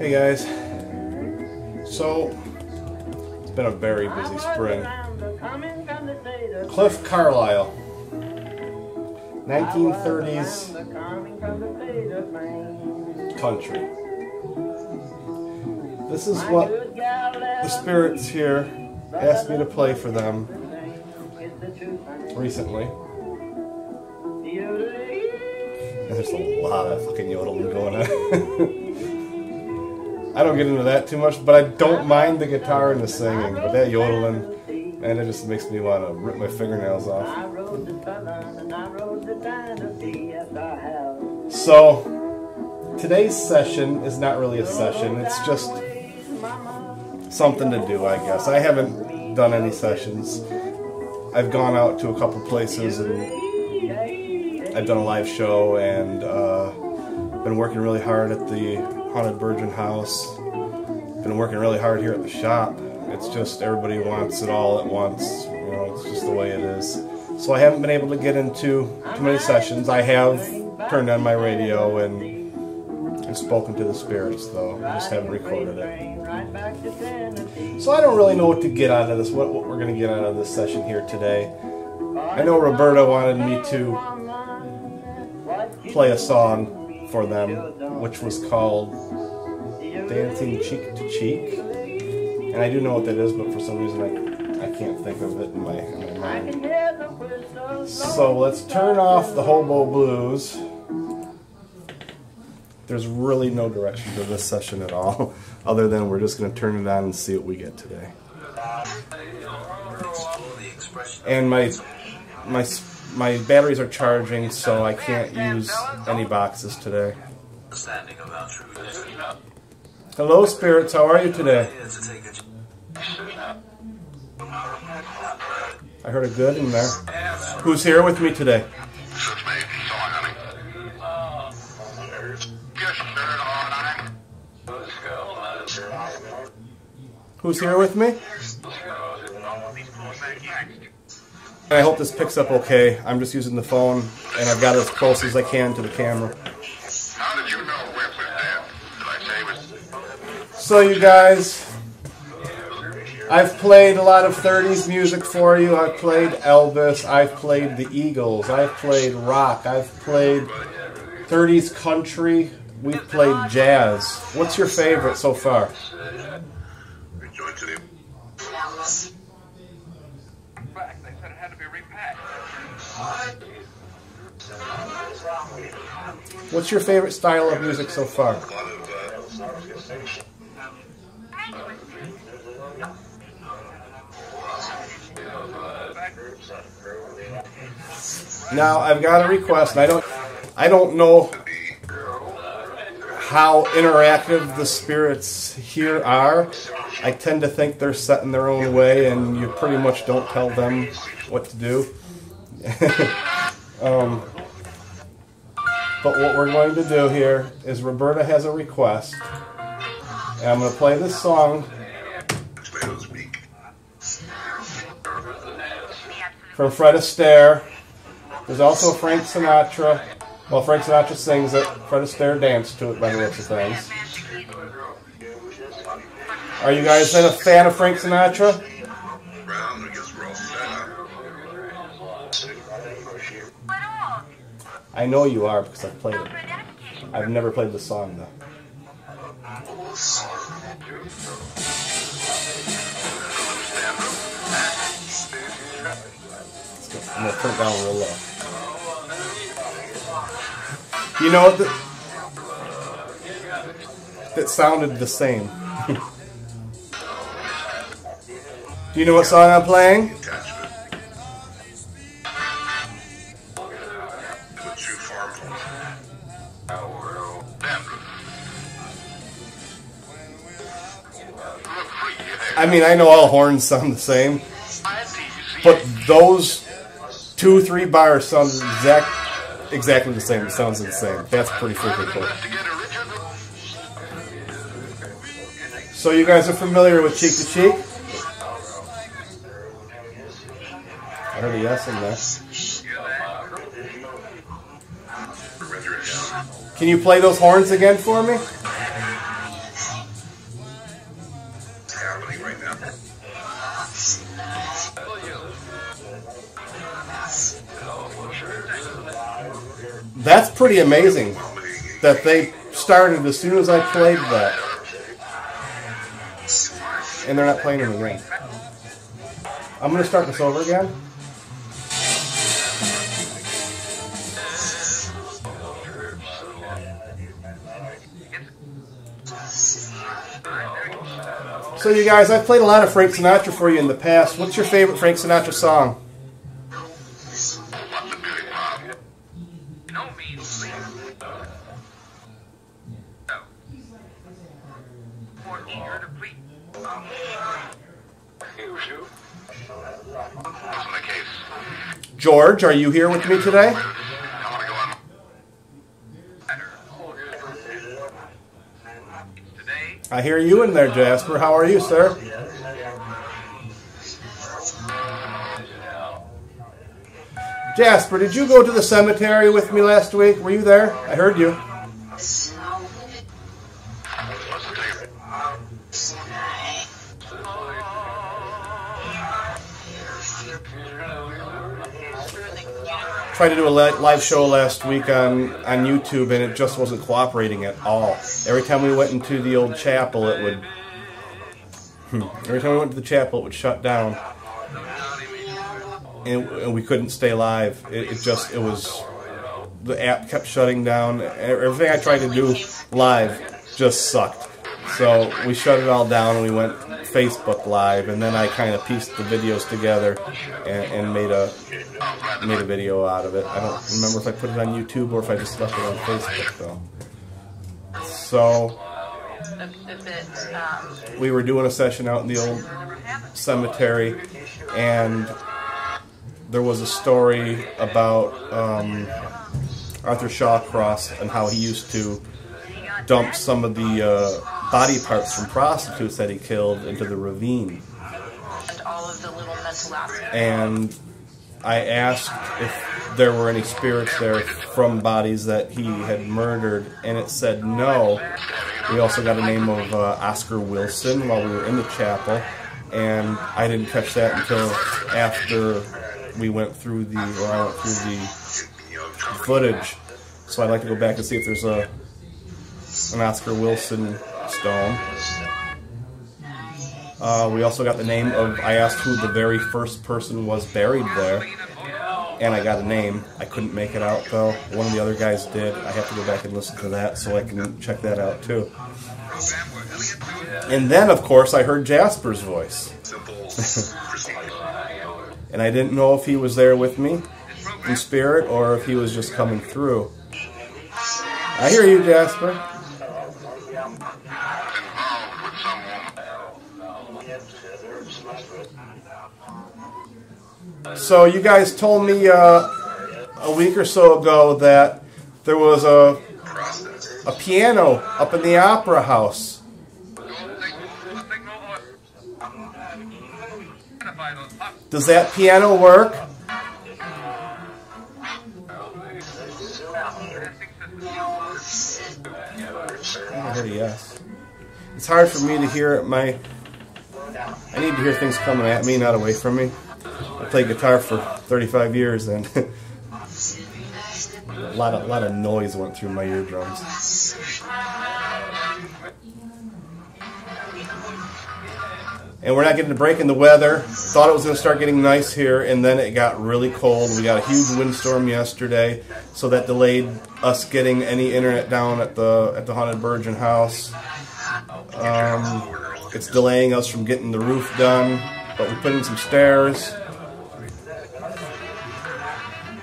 Hey guys. So, it's been a very busy spring. Cliff Carlisle. 1930s country. This is what the spirits here asked me to play for them recently. And there's a lot of fucking yodeling going on. I don't get into that too much, but I don't mind the guitar and the singing. But that yodeling, and it just makes me want to rip my fingernails off. So, today's session is not really a session, it's just something to do, I guess. I haven't done any sessions. I've gone out to a couple places and I've done a live show and uh, been working really hard at the Haunted Virgin House. Been working really hard here at the shop. It's just everybody wants it all at once. You know, it's just the way it is. So I haven't been able to get into too many sessions. I have turned on my radio and, and spoken to the spirits, though. I just haven't recorded it. So I don't really know what to get out of this, what, what we're going to get out of this session here today. I know Roberta wanted me to play a song for them, which was called Dancing Cheek to Cheek. And I do know what that is, but for some reason I, I can't think of it in my, in my mind. So let's turn off the Hobo Blues. There's really no direction to this session at all, other than we're just going to turn it on and see what we get today. And my my my batteries are charging, so I can't use any boxes today. Hello, spirits. How are you today? I heard a good in there. Who's here with me today? Who's here with me? And I hope this picks up okay. I'm just using the phone, and I've got it as close as I can to the camera. How did you know Whip was dead? Did I say it. So, you guys, I've played a lot of 30s music for you. I've played Elvis. I've played the Eagles. I've played rock. I've played 30s country. We've played jazz. What's your favorite so far? They said it had to be repacked. What's your favorite style of music so far? Now I've got a request. I don't, I don't know how interactive the spirits here are. I tend to think they're set in their own way, and you pretty much don't tell them what to do. um, but what we're going to do here is Roberta has a request, and I'm going to play this song from Fred Astaire. There's also Frank Sinatra. Well, Frank Sinatra sings it. Fred Astaire danced to it by the looks of things. Are you guys then a fan of Frank Sinatra? I know you are because I've played it. I've never played the song though. I'm gonna turn it down real low. You know what? That sounded the same. Do you know what song I'm playing? I mean, I know all horns sound the same, but those two, three bars sound exact, exactly the same. It sounds the same. That's pretty freaking cool. So you guys are familiar with Cheek to Cheek? I heard a yes in there. Can you play those horns again for me? That's pretty amazing that they started as soon as I played that. And they're not playing in the again. I'm going to start this over again. So, you guys, I've played a lot of Frank Sinatra for you in the past. What's your favorite Frank Sinatra song? No means. More eager to case. George, are you here with me. Today, I hear you in there, Jasper. How are you, sir? Jasper, did you go to the cemetery with me last week? Were you there? I heard you. Tried to do a live show last week on, on YouTube, and it just wasn't cooperating at all. Every time we went into the old chapel, it would. Hmm. Every time we went to the chapel, it would shut down, and, and we couldn't stay live. It, it just it was the app kept shutting down. Everything I tried to do live just sucked. So we shut it all down and we went Facebook Live, and then I kind of pieced the videos together and, and made a made a video out of it. I don't remember if I put it on YouTube or if I just left it on Facebook though. So we were doing a session out in the old cemetery, and there was a story about um, Arthur Shawcross and how he used to dump some of the uh, body parts from prostitutes that he killed into the ravine. and all of the little mental aspects. And I asked if there were any spirits there from bodies that he had murdered, and it said no. We also got a name of uh, Oscar Wilson while we were in the chapel, and I didn't catch that until after we went through the, or I went through the footage. So I'd like to go back and see if there's a an Oscar Wilson stone. Uh, we also got the name of. I asked who the very first person was buried there, and I got a name. I couldn't make it out though. One of the other guys did. I have to go back and listen to that so I can check that out too. And then, of course, I heard Jasper's voice, and I didn't know if he was there with me in spirit or if he was just coming through. I hear you, Jasper. So you guys told me uh, a week or so ago that there was a a piano up in the opera house. Does that piano work? Oh, yes. It's hard for me to hear my. I need to hear things coming at me, not away from me. I played guitar for 35 years, and a lot of lot of noise went through my eardrums. And we're not getting a break in the weather. Thought it was going to start getting nice here, and then it got really cold. We got a huge windstorm yesterday, so that delayed us getting any internet down at the at the haunted Virgin house. Um, it's delaying us from getting the roof done, but we put in some stairs.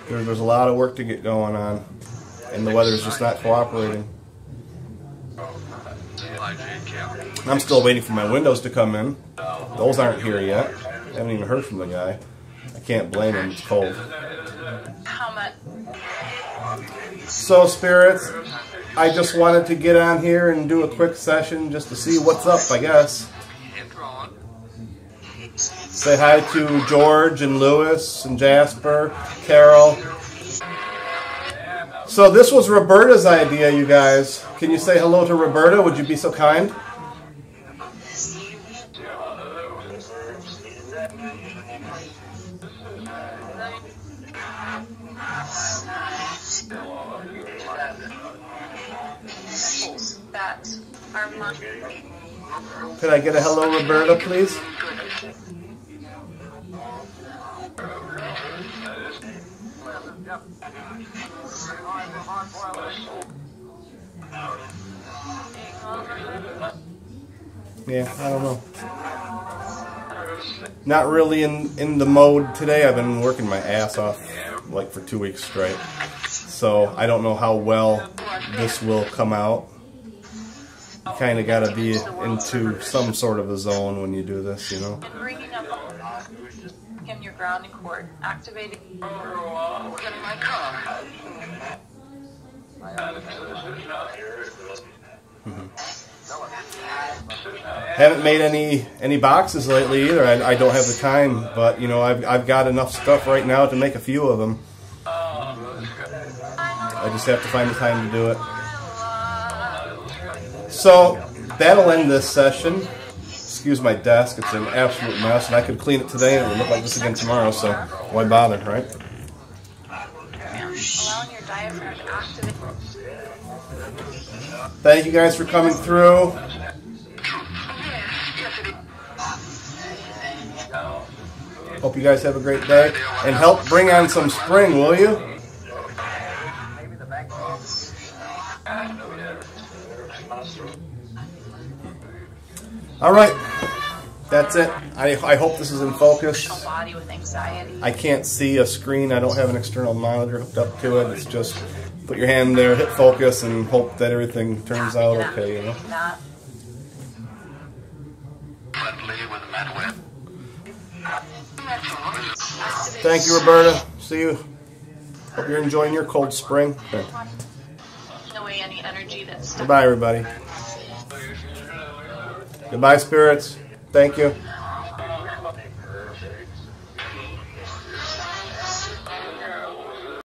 There, there's a lot of work to get going on, and the weather's just not cooperating. I'm still waiting for my windows to come in. Those aren't here yet. I haven't even heard from the guy. I can't blame him. It's cold. How much? So, spirits, I just wanted to get on here and do a quick session just to see what's up, I guess. Say hi to George and Lewis and Jasper, Carol. So, this was Roberta's idea, you guys. Can you say hello to Roberta? Would you be so kind? That are Could I get a hello, Roberta, please? Yeah, I don't know. Not really in in the mode today. I've been working my ass off like for two weeks straight, so I don't know how well this will come out. You kind of got to be into some sort of a zone when you do this, you know. and bringing up in your grounding cord, activating. Get in my car. Haven't made any any boxes lately either. I, I don't have the time, but you know I've I've got enough stuff right now to make a few of them. I just have to find the time to do it. So that'll end this session. Excuse my desk; it's an absolute mess, and I could clean it today, and it would look like this again tomorrow. So why bother, right? Thank you guys for coming through. Hope you guys have a great day. And help bring on some spring, will you? All right. That's it. I, I hope this is in focus. Body with anxiety. I can't see a screen. I don't have an external monitor hooked up to it. It's just put your hand there, hit focus, and hope that everything turns out okay, you know? Not Friendly with Matt Webb. Thank you, Roberta. See you. Hope you're enjoying your cold spring. Okay. away any energy that's. Goodbye, everybody. Goodbye, spirits. Thank you.